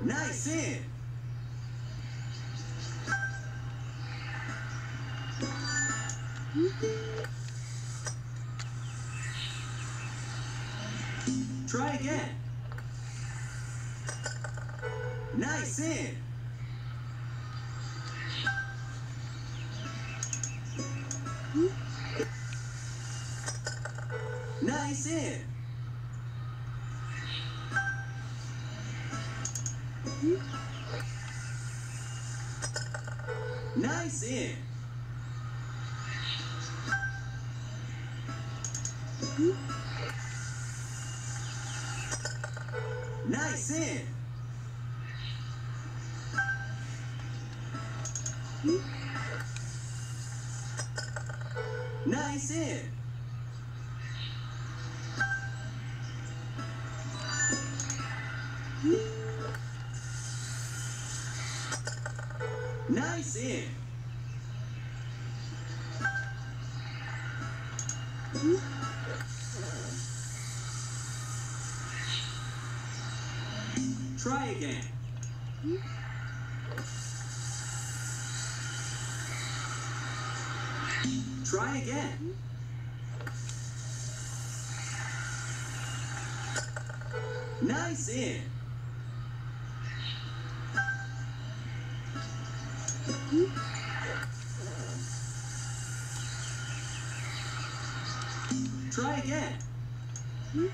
Nice in. Try again. Nice in. Nice in. Nice in. Nice in. Nice in. In. Try again. Try again. Nice in. Try again. Hmm?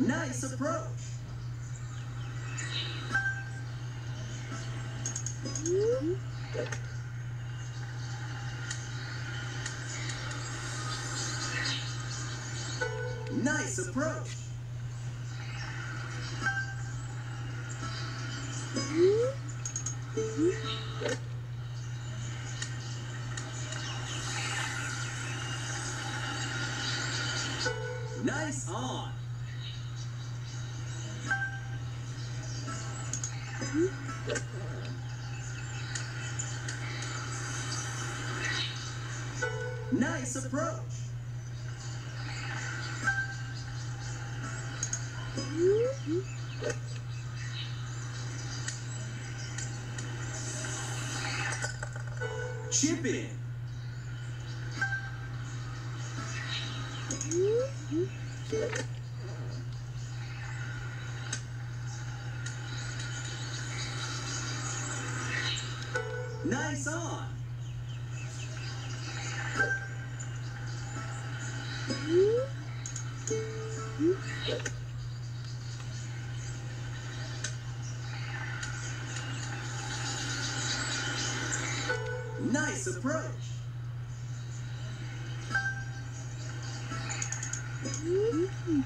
Nice approach. Nice approach. Nice on. Nice approach. Chip in. Nice on. Nice approach. Mm-hmm.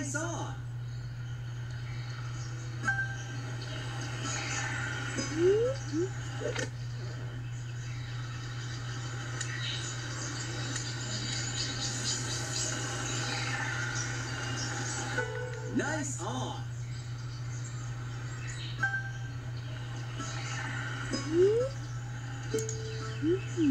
I saw. Nice on. Mm-hmm.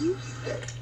you say.